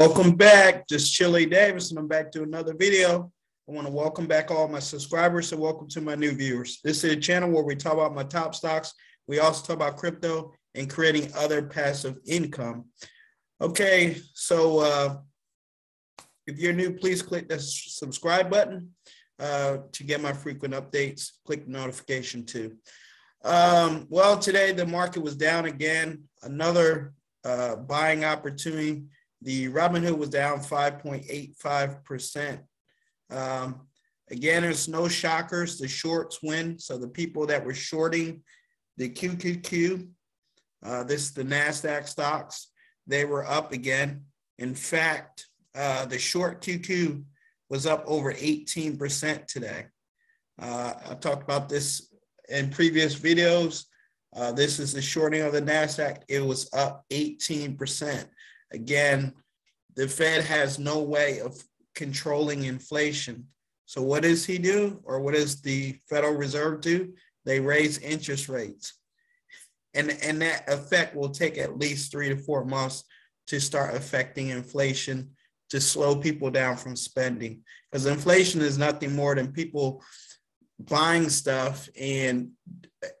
Welcome back. Just Chilly Davis, and I'm back to another video. I want to welcome back all my subscribers and welcome to my new viewers. This is a channel where we talk about my top stocks. We also talk about crypto and creating other passive income. Okay, so uh, if you're new, please click the subscribe button uh, to get my frequent updates. Click notification too. Um, well, today the market was down again. Another uh, buying opportunity the Robinhood was down 5.85%. Um, again, there's no shockers. The shorts win. So the people that were shorting the QQQ, uh, this the NASDAQ stocks, they were up again. In fact, uh, the short QQ was up over 18% today. Uh, I talked about this in previous videos. Uh, this is the shorting of the NASDAQ. It was up 18%. Again, the Fed has no way of controlling inflation. So what does he do, or what does the Federal Reserve do? They raise interest rates, and and that effect will take at least three to four months to start affecting inflation to slow people down from spending because inflation is nothing more than people buying stuff and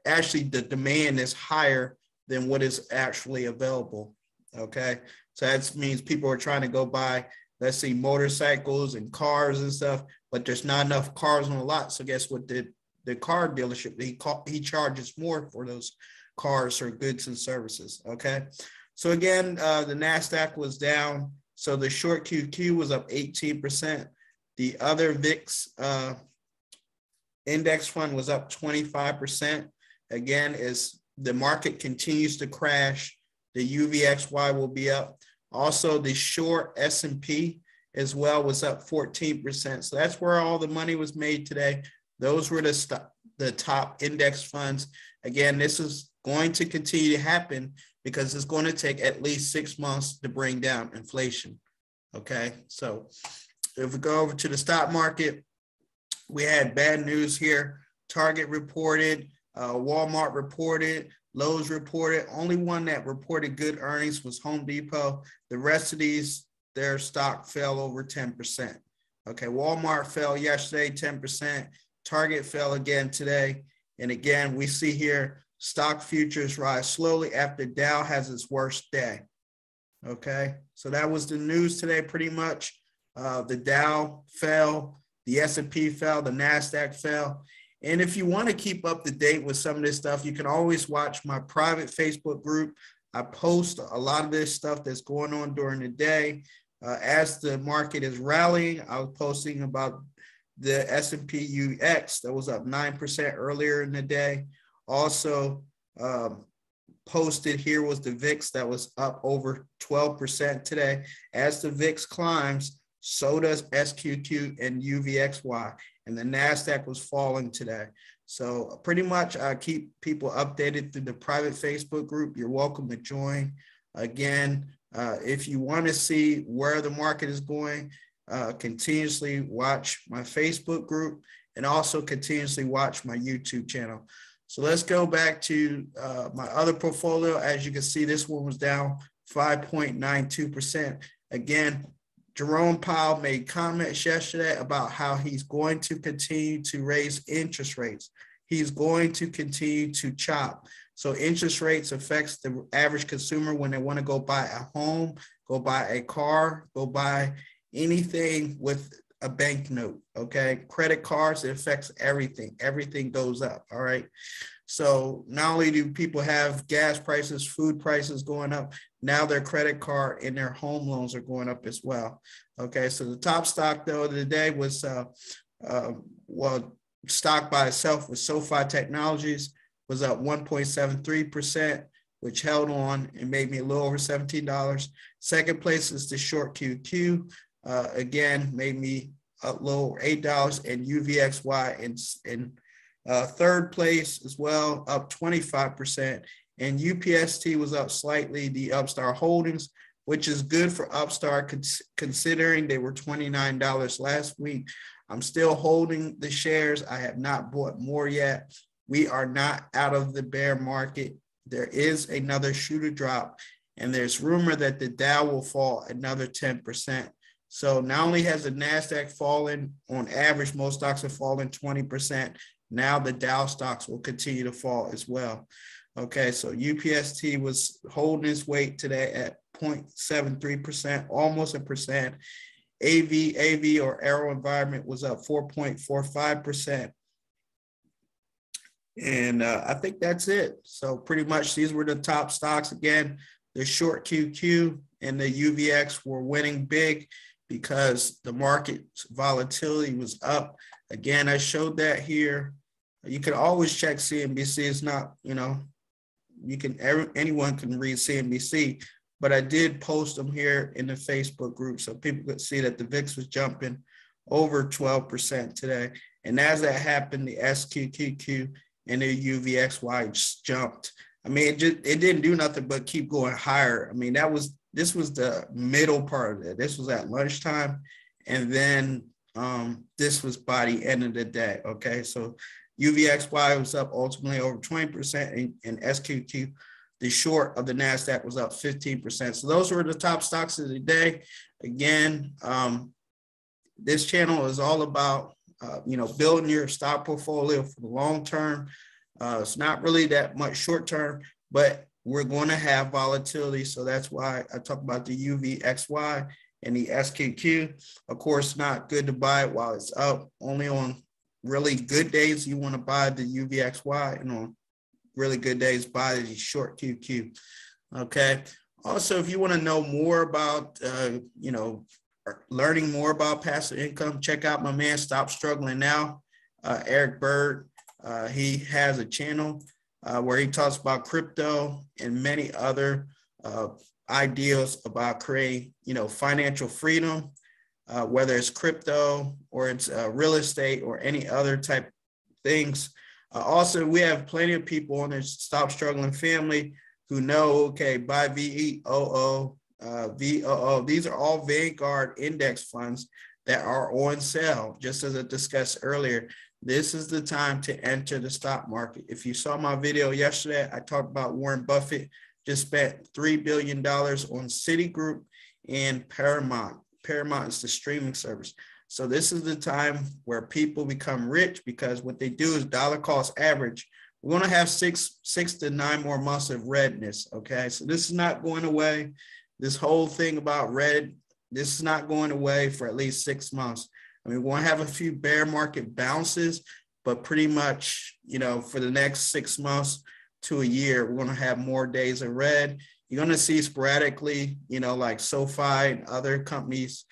actually the demand is higher than what is actually available okay so that means people are trying to go buy, let's see, motorcycles and cars and stuff, but there's not enough cars on the lot. So guess what? The the car dealership he he charges more for those cars or goods and services. Okay. So again, uh, the Nasdaq was down. So the short QQ was up 18%. The other VIX uh, index fund was up 25%. Again, as the market continues to crash, the UVXY will be up. Also, the short S&P as well was up 14%. So that's where all the money was made today. Those were the, st- the top index funds. Again, this is going to continue to happen because it's going to take at least six months to bring down inflation. Okay, so if we go over to the stock market, we had bad news here. Target reported, uh, Walmart reported, Lowe's reported. Only one that reported good earnings was Home Depot. The rest of these, their stock fell over 10%. Okay, Walmart fell yesterday 10%. Target fell again today. And again, we see here stock futures rise slowly after Dow has its worst day. Okay, so that was the news today pretty much. Uh, the Dow fell, the S&P fell, the NASDAQ fell. And if you want to keep up to date with some of this stuff, you can always watch my private Facebook group. I post a lot of this stuff that's going on during the day. Uh, as the market is rallying, I was posting about the S&P UX that was up 9% earlier in the day. Also um, posted here was the VIX that was up over 12% today. As the VIX climbs, so does SQQ and UVXY and the NASDAQ was falling today. So pretty much I keep people updated through the private Facebook group. You're welcome to join. Again, uh, if you want to see where the market is going, uh, continuously watch my Facebook group and also continuously watch my YouTube channel. So let's go back to uh, my other portfolio. As you can see, this one was down 5.92%. Again, Jerome Powell made comments yesterday about how he's going to continue to raise interest rates. He's going to continue to chop. So interest rates affects the average consumer when they want to go buy a home, go buy a car, go buy anything with a bank note. Okay. Credit cards, it affects everything. Everything goes up. All right. So not only do people have gas prices, food prices going up, now their credit card and their home loans are going up as well. Okay, so the top stock though of the day was uh, uh, well, stock by itself was SoFi Technologies was up 1.73%, which held on and made me a little over $17. Second place is the short QQ. Uh, again, made me a little $8 and UVXY in, in uh, third place as well, up 25%. And UPST was up slightly, the Upstart Holdings, which is good for Upstart considering they were $29 last week. I'm still holding the shares. I have not bought more yet. We are not out of the bear market. There is another shoe to drop. And there's rumor that the Dow will fall another 10%. So not only has the NASDAQ fallen on average, most stocks have fallen 20%. Now the Dow stocks will continue to fall as well. Okay, so UPST was holding its weight today at 0.73%, almost a percent. AV, AV or AeroVironment was up 4.45%. And uh, I think that's it. So pretty much these were the top stocks. Again, the short QQ and the UVX were winning big because the market volatility was up. Again, I showed that here. You can always check CNBC. It's not, you know, you can anyone can read CNBC, but I did post them here in the Facebook group so people could see that the VIX was jumping over 12% today. And as that happened, the SQQQ and the UVXY jumped. I mean, it just it didn't do nothing but keep going higher. I mean, that was this was the middle part of it. This was at lunchtime, and then um, this was by the end of the day. Okay, so UVXY was up ultimately over 20%, and, and SQQ, the short of the NASDAQ, was up 15%. So those were the top stocks of the day. Again, um, this channel is all about uh, you know building your stock portfolio for the long term. Uh, it's not really that much short term, but we're going to have volatility. So that's why I talk about the UVXY and the SQQ. Of course, not good to buy it while it's up. Only on really good days you want to buy the UVXY, and on really good days buy the short QQ. Okay. Also, if you want to know more about, uh, you know, learning more about passive income, check out my man Stop Struggling Now, uh, Eric Bird. Uh, he has a channel uh, where he talks about crypto and many other uh, ideas about creating, you know, financial freedom, uh, whether it's crypto or it's uh, real estate or any other type things. Uh, also, we have plenty of people on this Stop Struggling family who know, okay, buy VOO, uh, VOO. These are all Vanguard index funds that are on sale, just as I discussed earlier. This is the time to enter the stock market. If you saw my video yesterday, I talked about Warren Buffett just spent $3 billion on Citigroup and Paramount. Paramount is the streaming service. So this is the time where people become rich because what they do is dollar cost average. We're going to have six, six to nine more months of redness. Okay. So this is not going away. This whole thing about red, this is not going away for at least six months. I mean, we'll have a few bear market bounces, but pretty much, you know, for the next six months to a year, we're going to have more days of red. You're going to see sporadically, you know, like SoFi and other companies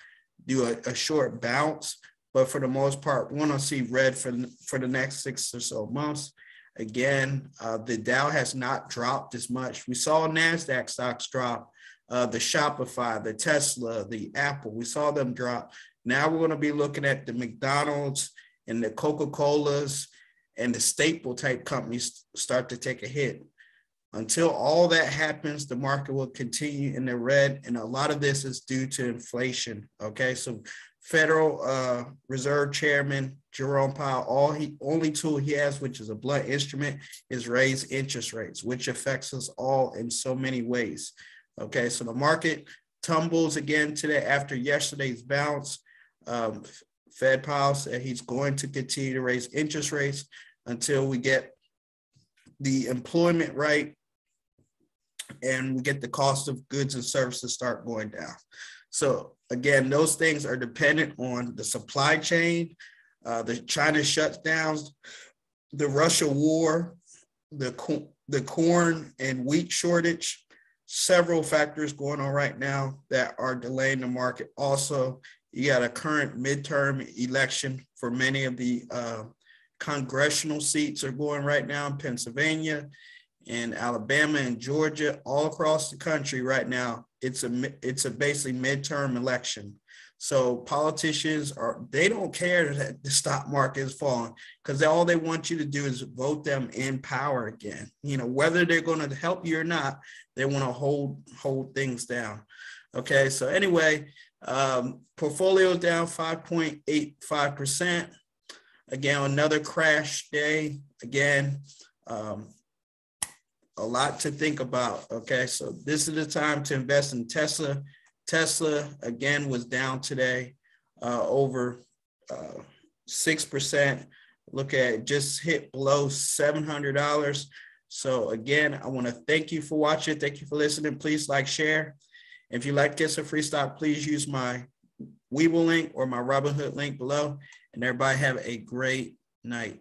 do a, a short bounce, but for the most part, we're going to see red for, for the next six or so months. Again, uh, the Dow has not dropped as much. We saw NASDAQ stocks drop, uh, the Shopify, the Tesla, the Apple, we saw them drop. Now we're going to be looking at the McDonald's and the Coca-Colas and the staple type companies start to take a hit. Until all that happens, the market will continue in the red. And a lot of this is due to inflation. Okay. So Federal uh, Reserve Chairman Jerome Powell, all he only tool he has, which is a blunt instrument, is raise interest rates, which affects us all in so many ways. Okay, so the market tumbles again today after yesterday's bounce. Um, Fed Powell said he's going to continue to raise interest rates until we get the employment right and we get the cost of goods and services start going down. So again, those things are dependent on the supply chain, uh, the China shutdowns, the Russia war, the the corn and wheat shortage, several factors going on right now that are delaying the market. Also, you got a current midterm election for many of the uh, congressional seats are going right now in Pennsylvania in Alabama and Georgia, all across the country right now. It's a it's a basically midterm election. So politicians are they don't care that the stock market is falling because all they want you to do is vote them in power again. You know whether they're going to help you or not, they want to hold hold things down. Okay, so anyway, um, portfolio down 5.85 percent. Again, another crash day. Again, um, a lot to think about. Okay, so this is the time to invest in Tesla. Tesla again was down today, uh, over uh, six percent. Look at just hit below seven hundred dollars. So again, I want to thank you for watching. Thank you for listening. Please like, share. If you like this a free stock, please use my Webull link or my Robinhood link below. And everybody have a great night.